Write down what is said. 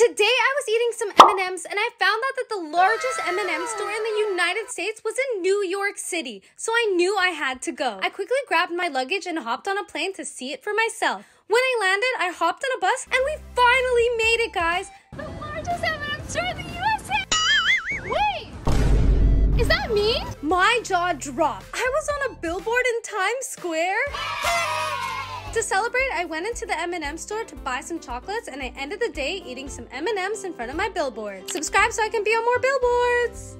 Today I was eating some M&Ms and I found out that the largest M&M store in the United States was in New York City. So I knew I had to go. I quickly grabbed my luggage and hopped on a plane to see it for myself. When I landed, I hopped on a bus and we finally made it, guys. The largest M&M store in the USA. Wait, is that me? My jaw dropped. I was on a billboard in Times Square. To celebrate, I went into the M&M store to buy some chocolates and I ended the day eating some M&Ms in front of my billboard. Subscribe so I can be on more billboards!